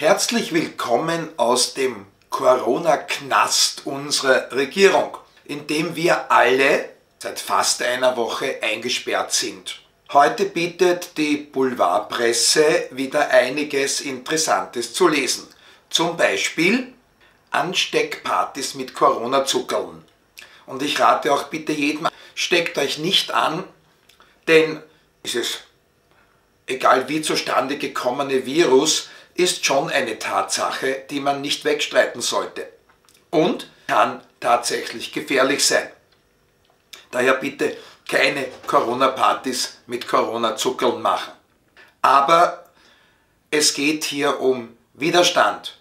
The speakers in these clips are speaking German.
Herzlich willkommen aus dem Corona-Knast unserer Regierung, in dem wir alle seit fast einer Woche eingesperrt sind. Heute bietet die Boulevardpresse wieder einiges Interessantes zu lesen. Zum Beispiel Ansteckpartys mit Corona-Zuckerln. Und ich rate auch bitte jedem, steckt euch nicht an, denn dieses, egal wie zustande gekommene Virus, ist schon eine Tatsache, die man nicht wegstreiten sollte und kann tatsächlich gefährlich sein. Daher bitte keine Corona-Partys mit Corona-Zuckeln machen. Aber es geht hier um Widerstand.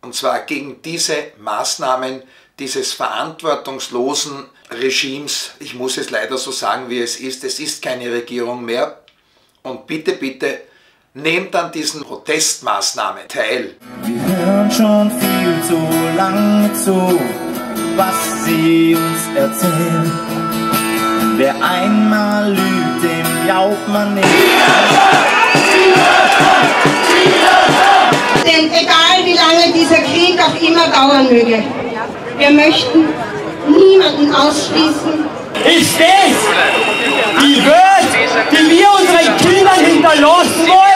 Und zwar gegen diese Maßnahmen dieses verantwortungslosen Regimes. Ich muss es leider so sagen, wie es ist. Es ist keine Regierung mehr. Und bitte, bitte, nehmt an diesen Protestmaßnahmen teil. Wir hören schon viel zu lange zu, was sie uns erzählen. Wer einmal lügt, dem glaubt man nicht. Denn egal wie lange dieser Krieg auch immer dauern möge, wir möchten niemanden ausschließen. Ist es die Welt, die wir unseren Kindern hinterlassen wollen?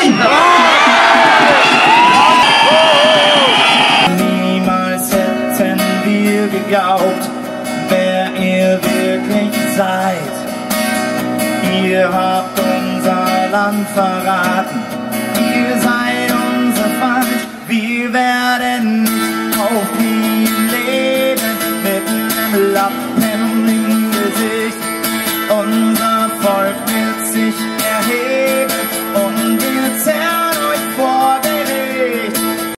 geglaubt, wer ihr wirklich seid. Ihr habt unser Land verraten, ihr seid unser Feind. Wir werden nicht auf ihn leben, mit im Lappen im Gesicht. Unser Volk wird sich